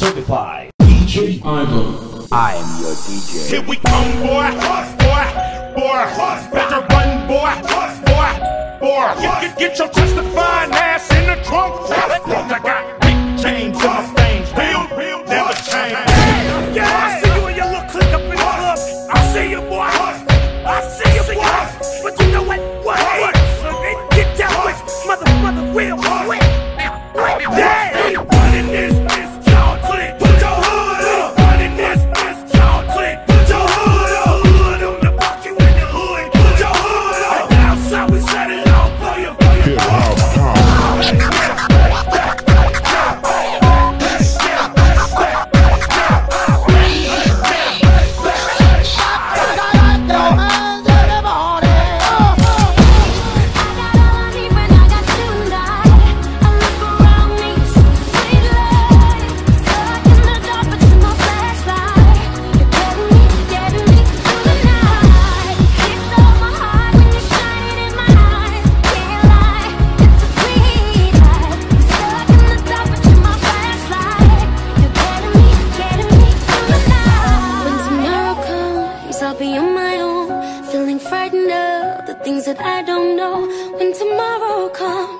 certified DJ Idol. I am your DJ. Here we come, boy, boy, boy. Better run, boy, boy, boy. Get, get, get your I'll be on my own Feeling frightened of the things that I don't know. When tomorrow comes